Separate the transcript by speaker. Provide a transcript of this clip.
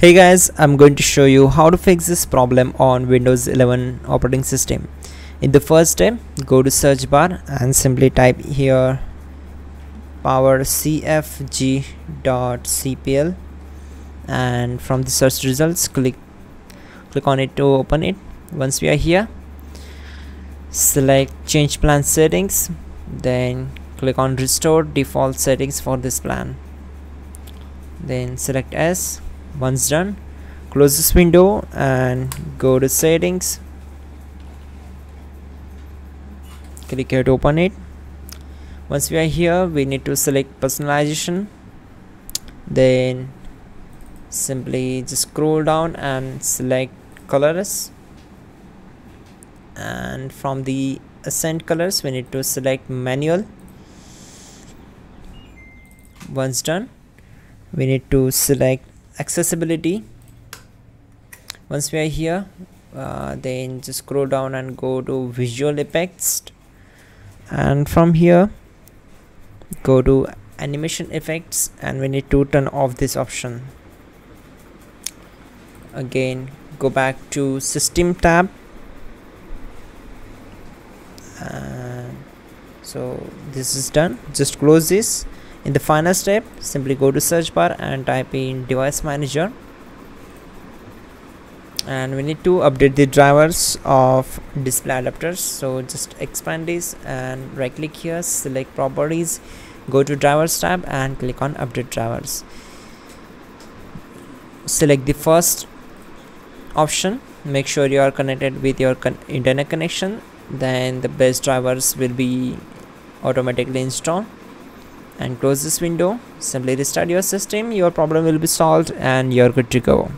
Speaker 1: Hey guys, I'm going to show you how to fix this problem on Windows 11 operating system. In the first step, go to search bar and simply type here powercfg.cpl and from the search results click click on it to open it. Once we are here, select change plan settings then click on restore default settings for this plan then select S once done close this window and go to settings. Click here to open it. Once we are here we need to select personalization. Then simply just scroll down and select colors. And from the accent colors we need to select manual. Once done we need to select accessibility. Once we are here uh, then just scroll down and go to visual effects. And from here go to animation effects and we need to turn off this option. Again go back to system tab. And so this is done. Just close this in the final step simply go to search bar and type in device manager. And we need to update the drivers of display adapters. So just expand this and right click here select properties go to drivers tab and click on update drivers. Select the first option make sure you are connected with your con internet connection. Then the best drivers will be automatically installed and close this window. Simply restart your system. Your problem will be solved and you're good to go